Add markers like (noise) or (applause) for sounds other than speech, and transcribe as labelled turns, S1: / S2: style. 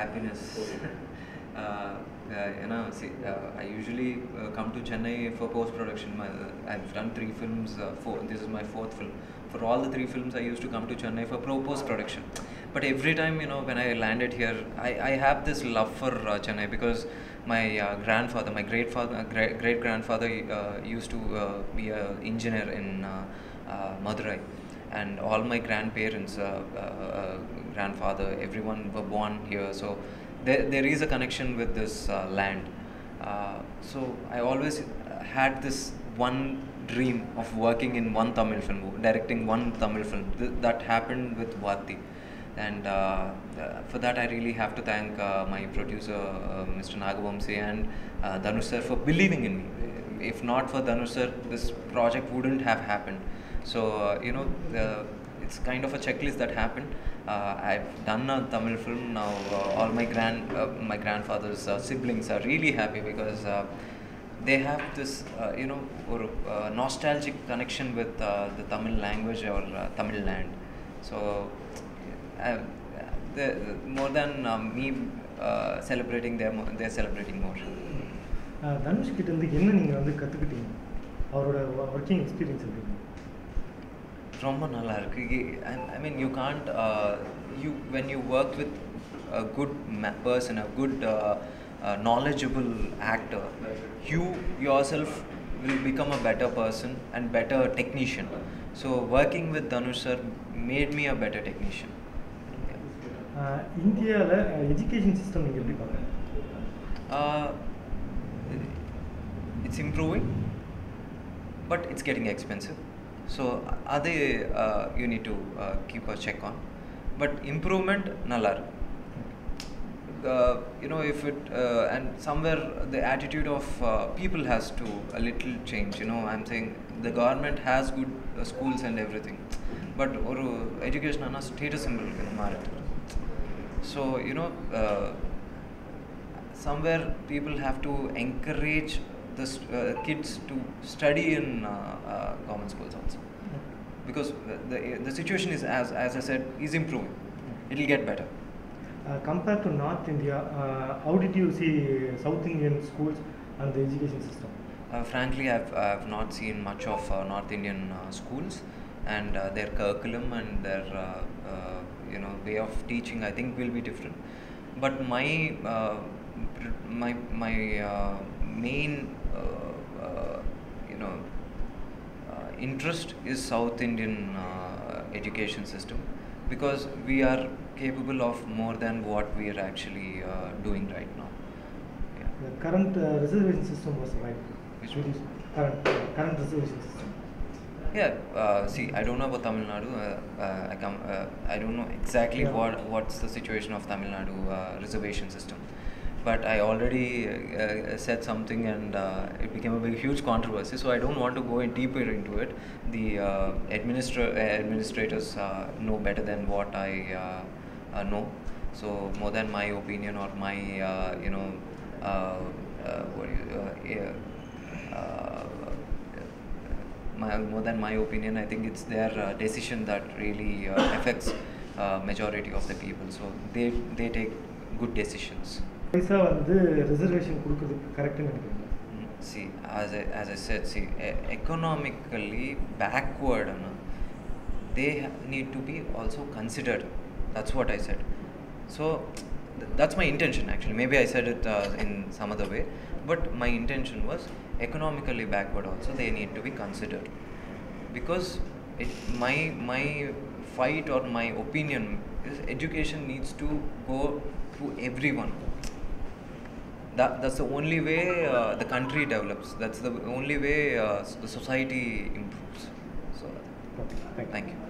S1: happiness. (laughs) Uh, uh, you know, uh, I usually uh, come to Chennai for post production. My, I've done three films. Uh, this is my fourth film. For all the three films, I used to come to Chennai for pro post production. But every time, you know, when I landed here, I, I have this love for uh, Chennai because my uh, grandfather, my great father, great uh, used to uh, be an engineer in uh, uh, Madurai, and all my grandparents, uh, uh, uh, grandfather, everyone were born here. So there, there is a connection with this land. So I always had this one dream of working in one Tamil film, directing one Tamil film. Th- that happened with Vaathi. And uh, uh, for that, I really have to thank uh, my producer, Mr. Nagavamsi, and uh, sir for believing in me. If not for Dhanush sir, this project wouldn't have happened. So, uh, you know, the, it's kind of a checklist that happened. Uh, I've done a Tamil film now. Uh, all my grand, uh, my grandfather's uh, siblings are really happy because uh, they have this, uh, you know, or uh, nostalgic connection with uh, the Tamil language or uh, Tamil land. So, uh, the, the- more than uh, me uh, celebrating, they're, mo- they're celebrating more.
S2: அஹ் தனுஷ் கிட்ட இருந்து என்ன நீங்கள் வந்து கற்றுக்கிட்டீங்க அவரோட working experience எப்படி
S1: ரொம்ப நல்லா இருக்கு ஐ mean you can't you when you work with a good ma- person a good uh, uh, knowledgeable actor you yourself will become a better person and better technician so working with dhanush sir made me a better technician
S2: இந்தியாவில் education system நீங்கள் எப்படி பார்க்குறீங்க
S1: uh, it's improving but it's getting expensive so அது uh, you need to uh, keep a check on but improvement நல்லா இருக்கு uh, you know if it uh, and somewhere the attitude of uh, people has to a little change you know i'm saying the government has good uh, schools and everything but ஒரு education ஆனால் status symbol இருக்கு மாறிட்டு so you know uh, somewhere people have to encourage the uh, kids to study in uh, uh government schools also. Hmm. Because the, the situation is as, as I said is improving. Hmm. It will get better.
S2: Uh, compared to North India uh, how did you see South Indian schools and
S1: the education system? Frankly I've, I've not seen much of North Indian schools and their curriculum and their you know way of teaching I think will be different. But my my my uh, main you know uh, interest is South Indian uh, education system because we are capable of more than what we are actually uh, doing right now. Yeah.
S2: The current uh, reservation system was right.
S1: Which
S2: Which current current reservation system.
S1: Yeah, uh, see, I don't know about Tamil Nadu. Uh, uh, I come. Uh, I don't know exactly
S2: Yeah.
S1: what what's the situation of Tamil Nadu uh, reservation system. But I already uh, uh, said something, and uh, it became a big, huge controversy. So I don't want to go in deeper into it. The uh, administra- uh, administrators uh, know better than what I know. So more than my opinion or my, you know, what you, my, more than my opinion, I think it's their decision that really affects majority of the people. So they they take good decisions.
S2: பைசா வந்து reservation கொடுக்கறதுக்கு கரெக்டுன்னு நினைக்கிறீங்க
S1: Mm, See, as I, as I said, see, e- economically backward, no, they ha- need to be also considered. That's what I said. So th- that's my intention actually. Maybe I said it uh, in some other way, but my intention was economically backward also they need to be considered because it, my my fight or my opinion is education needs to go to everyone that that's the only way uh, the country develops. That's the only way uh, the society improves. So,
S2: thank you.
S1: Thank you.